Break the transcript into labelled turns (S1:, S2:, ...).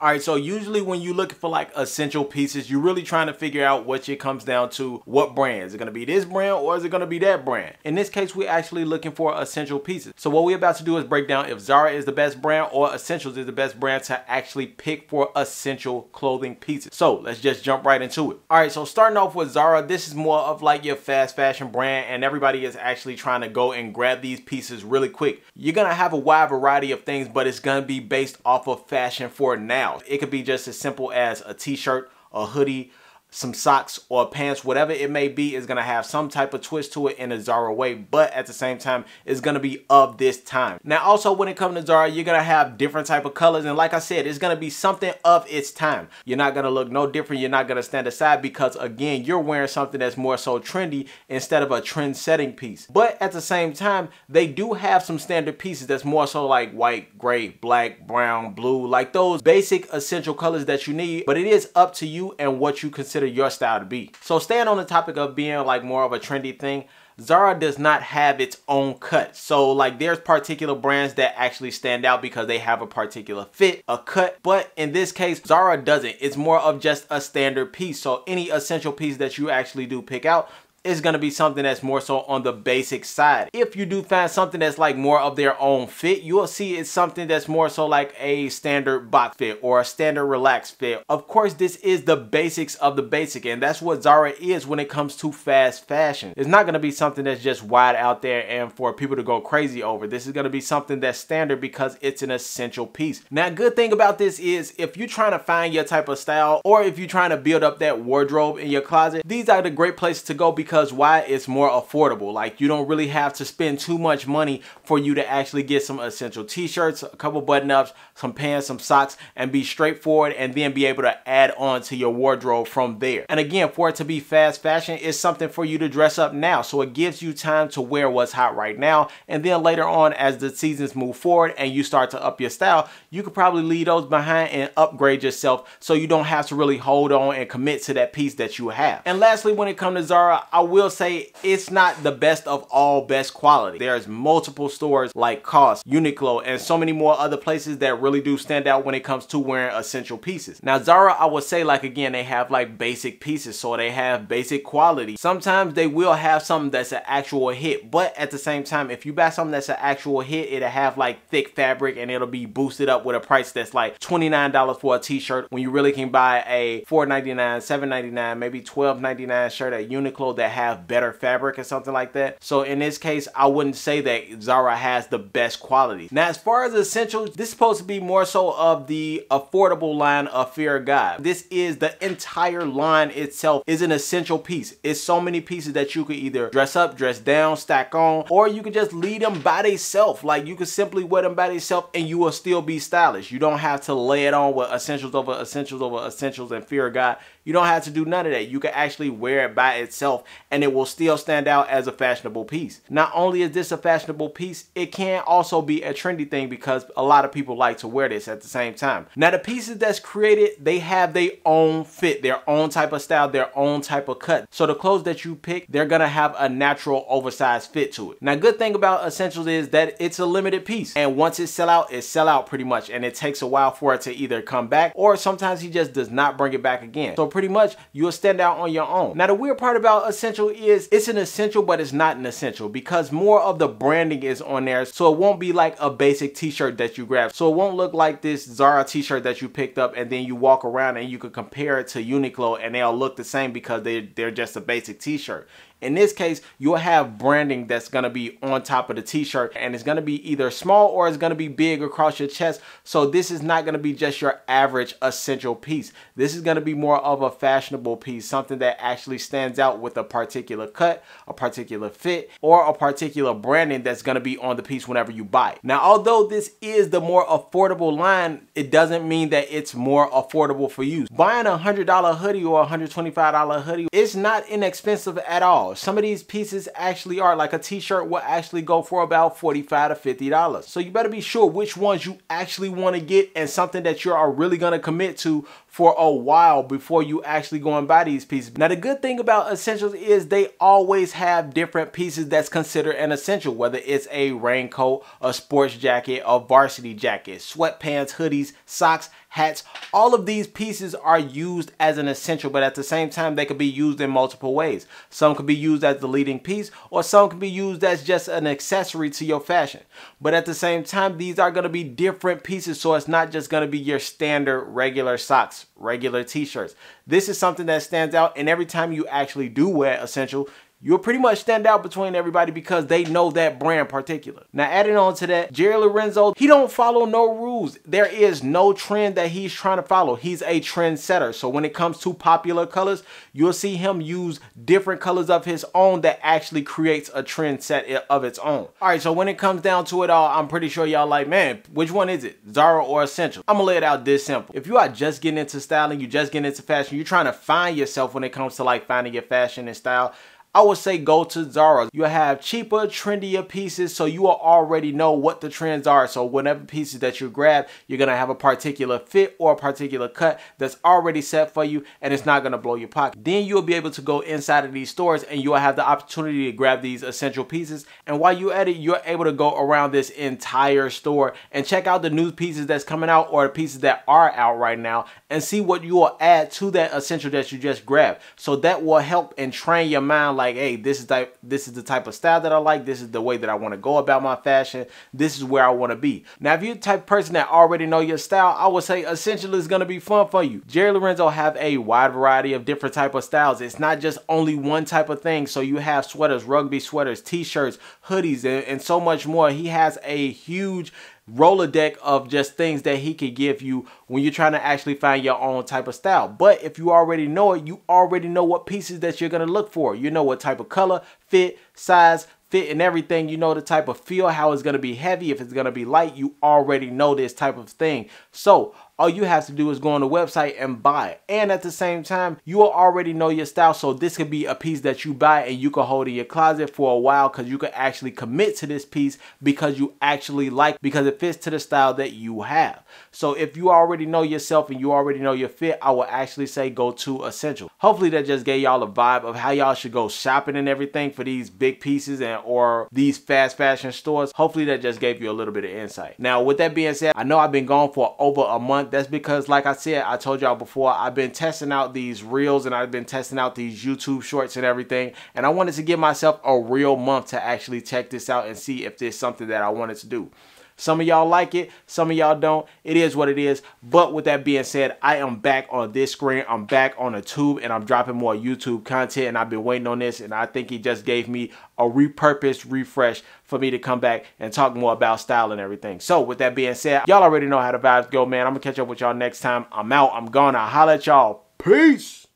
S1: All right, so usually when you're looking for like essential pieces, you're really trying to figure out what it comes down to what brand. Is it gonna be this brand or is it gonna be that brand? In this case, we're actually looking for essential pieces. So what we're about to do is break down if Zara is the best brand or Essentials is the best brand to actually pick for essential clothing pieces. So let's just jump right into it. All right, so starting off with Zara, this is more of like your fast fashion brand and everybody is actually trying to go and grab these pieces really quick. You're gonna have a wide variety of things, but it's gonna be based off of fashion for now It could be just as simple as a t-shirt, a hoodie, some socks or pants, whatever it may be, is going to have some type of twist to it in a Zara way, but at the same time, it's going to be of this time. Now, also, when it comes to Zara, you're going to have different type of colors, and like I said, it's going to be something of its time. You're not going to look no different. You're not going to stand aside because, again, you're wearing something that's more so trendy instead of a trend-setting piece. But at the same time, they do have some standard pieces that's more so like white, gray, black, brown, blue, like those basic essential colors that you need, but it is up to you and what you consider consider your style to be. So staying on the topic of being like more of a trendy thing, Zara does not have its own cut. So like there's particular brands that actually stand out because they have a particular fit, a cut. But in this case, Zara doesn't. It's more of just a standard piece. So any essential piece that you actually do pick out, is going to be something that's more so on the basic side. If you do find something that's like more of their own fit, you will see it's something that's more so like a standard box fit or a standard relaxed fit. Of course, this is the basics of the basic and that's what Zara is when it comes to fast fashion. It's not going to be something that's just wide out there and for people to go crazy over. This is going to be something that's standard because it's an essential piece. Now, good thing about this is if you're trying to find your type of style or if you're trying to build up that wardrobe in your closet, these are the great places to go because because why? It's more affordable. Like you don't really have to spend too much money for you to actually get some essential t-shirts a couple button-ups some pants some socks and be straightforward and then be able to add on to your wardrobe from there. And again for it to be fast fashion it's something for you to dress up now. So it gives you time to wear what's hot right now. And then later on as the seasons move forward and you start to up your style you could probably leave those behind and upgrade yourself so you don't have to really hold on and commit to that piece that you have. And lastly when it comes to Zara I will say it's not the best of all best quality. There's multiple stores like COS, Uniqlo, and so many more other places that really do stand out when it comes to wearing essential pieces. Now Zara, I would say like again, they have like basic pieces, so they have basic quality. Sometimes they will have something that's an actual hit, but at the same time, if you buy something that's an actual hit, it'll have like thick fabric and it'll be boosted up with a price that's like $29 for a t-shirt when you really can buy a $4.99, $7.99, maybe $12.99 shirt at Uniqlo that have better fabric or something like that. So in this case, I wouldn't say that Zara has the best quality. Now, as far as essentials, this is supposed to be more so of the affordable line of Fear God. This is the entire line itself is an essential piece. It's so many pieces that you could either dress up, dress down, stack on, or you could just leave them by themselves. Like you could simply wear them by themselves and you will still be stylish. You don't have to lay it on with essentials over essentials over essentials and Fear God. You don't have to do none of that. You can actually wear it by itself and it will still stand out as a fashionable piece. Not only is this a fashionable piece, it can also be a trendy thing because a lot of people like to wear this at the same time. Now the pieces that's created, they have their own fit, their own type of style, their own type of cut. So the clothes that you pick, they're gonna have a natural oversized fit to it. Now good thing about Essentials is that it's a limited piece and once it sell out, it sell out pretty much and it takes a while for it to either come back or sometimes he just does not bring it back again. So pretty much you'll stand out on your own. Now the weird part about essential is it's an essential but it's not an essential because more of the branding is on there so it won't be like a basic t-shirt that you grab. So it won't look like this Zara t-shirt that you picked up and then you walk around and you could compare it to Uniqlo and they'll look the same because they, they're just a basic t-shirt. In this case, you'll have branding that's gonna be on top of the t-shirt and it's gonna be either small or it's gonna be big across your chest. So this is not gonna be just your average essential piece. This is gonna be more of a fashionable piece, something that actually stands out with a particular cut, a particular fit, or a particular branding that's gonna be on the piece whenever you buy it. Now, although this is the more affordable line, it doesn't mean that it's more affordable for you. Buying a $100 hoodie or a $125 hoodie, it's not inexpensive at all. Some of these pieces actually are like a t-shirt will actually go for about 45 to $50. So you better be sure which ones you actually want to get and something that you are really going to commit to for a while before you actually go and buy these pieces. Now the good thing about essentials is they always have different pieces that's considered an essential, whether it's a raincoat, a sports jacket, a varsity jacket, sweatpants, hoodies, socks, hats. All of these pieces are used as an essential, but at the same time, they could be used in multiple ways. Some could be used as the leading piece, or some can be used as just an accessory to your fashion. But at the same time, these are going to be different pieces, so it's not just going to be your standard regular socks, regular t-shirts. This is something that stands out, and every time you actually do wear essential, you'll pretty much stand out between everybody because they know that brand particular. Now adding on to that, Jerry Lorenzo, he don't follow no rules. There is no trend that he's trying to follow. He's a trendsetter. So when it comes to popular colors, you'll see him use different colors of his own that actually creates a trend set of its own. All right, so when it comes down to it all, I'm pretty sure y'all like, man, which one is it? Zara or Essential? I'm gonna lay it out this simple. If you are just getting into styling, you just getting into fashion, you're trying to find yourself when it comes to like finding your fashion and style, I would say go to Zara. You'll have cheaper, trendier pieces so you will already know what the trends are. So whenever pieces that you grab, you're to have a particular fit or a particular cut that's already set for you and it's not to blow your pocket. Then you'll be able to go inside of these stores and you'll have the opportunity to grab these essential pieces. And while you're at it, you're able to go around this entire store and check out the new pieces that's coming out or the pieces that are out right now and see what you will add to that essential that you just grabbed. So that will help and train your mind like, hey, this is this is the type of style that I like. This is the way that I want to go about my fashion. This is where I want to be. Now, if you're the type person that already know your style, I would say essential is going to be fun for you. Jerry Lorenzo have a wide variety of different type of styles. It's not just only one type of thing. So you have sweaters, rugby sweaters, t-shirts, hoodies, and, and so much more. He has a huge Rolodeck of just things that he could give you when you're trying to actually find your own type of style. But if you already know it, you already know what pieces that you're going to look for. You know what type of color, fit, size, fit and everything. You know the type of feel, how it's going to be heavy, if it's going to be light. You already know this type of thing. So all you have to do is go on the website and buy it. And at the same time, you will already know your style. So this could be a piece that you buy and you can hold in your closet for a while because you can actually commit to this piece because you actually like because it fits to the style that you have. So if you already know yourself and you already know your fit, I will actually say go to Essential. Hopefully that just gave y'all a vibe of how y'all should go shopping and everything for these big pieces and or these fast fashion stores. Hopefully that just gave you a little bit of insight. Now with that being said, I know I've been gone for over a month that's because, like I said, I told y'all before, I've been testing out these reels and I've been testing out these YouTube shorts and everything. And I wanted to give myself a real month to actually check this out and see if there's something that I wanted to do. Some of y'all like it, some of y'all don't. It is what it is. But with that being said, I am back on this screen. I'm back on the tube and I'm dropping more YouTube content and I've been waiting on this and I think he just gave me a repurposed refresh for me to come back and talk more about style and everything. So with that being said, y'all already know how the vibes go, man. I'm gonna catch up with y'all next time. I'm out. I'm gonna holla at y'all. Peace.